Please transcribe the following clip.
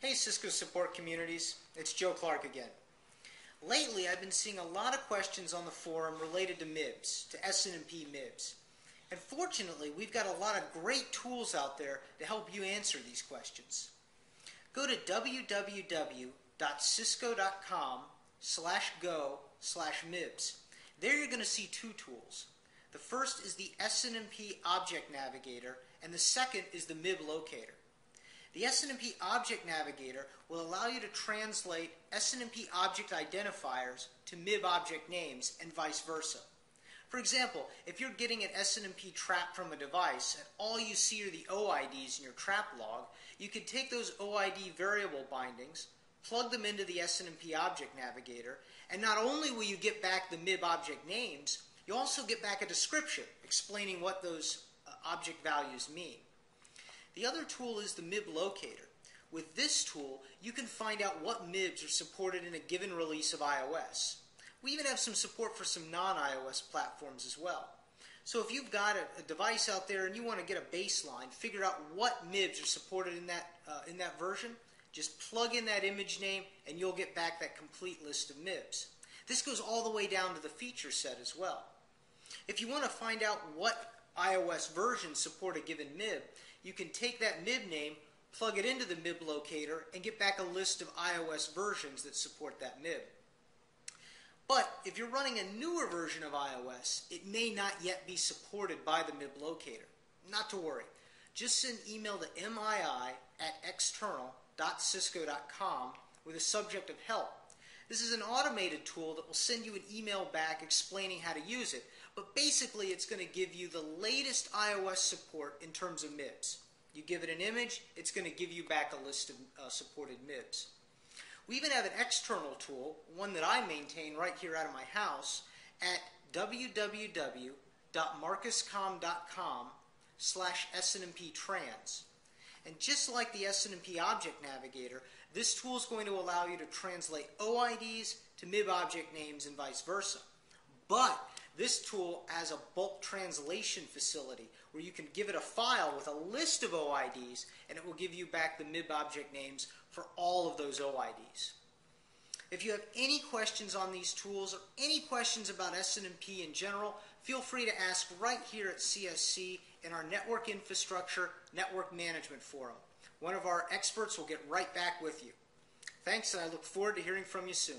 Hey Cisco support communities, it's Joe Clarke again. Lately I've been seeing a lot of questions on the forum related to MIBs, to SNMP MIBs. And fortunately, we've got a lot of great tools out there to help you answer these questions. Go to www.cisco.com slash go slash MIBs. There you're going to see two tools. The first is the SNMP Object Navigator, and the second is the MIB Locator. The SNMP Object Navigator will allow you to translate SNMP object identifiers to MIB object names and vice versa. For example, if you're getting an SNMP trap from a device and all you see are the OIDs in your trap log, you can take those OID variable bindings, plug them into the SNMP Object Navigator, and not only will you get back the MIB object names, you also get back a description explaining what those uh, object values mean. The other tool is the MIB locator. With this tool, you can find out what MIBs are supported in a given release of IOS. We even have some support for some non-IOS platforms as well. So if you've got a, a, device out there and you want to get a baseline, figure out what MIBs are supported in that, uh, in that version, just plug in that image name and you'll get back that complete list of MIBs. This goes all the way down to the feature set as well. If you want to find out what IOS versions support a given MIB, you can take that MIB name, plug it into the MIB locator, and get back a list of IOS versions that support that MIB. But if you're running a newer version of iOS, it may not yet be supported by the MIB locator. Not to worry. Just send email to mii at external.cisco.com with a subject of help. This is an automated tool that will send you an email back explaining how to use it, but basically it's going to give you the latest IOS support in terms of MIBs. You give it an image, it's going to give you back a list of uh, supported MIBs. We even have an external tool, one that I maintain right here out of my house, at www.marcuscom.com slash snmptrans. And just like the SNMP Object Navigator, this tool is going to allow you to translate OIDs to MIB object names and vice versa. But this tool has a bulk translation facility where you can give it a file with a list of OIDs and it will give you back the MIB object names for all of those OIDs. If you have any questions on these tools or any questions about SNMP in general, feel free to ask right here at CSC in our Network Infrastructure Network Management Forum. One of our experts will get right back with you. Thanks, and I look forward to hearing from you soon.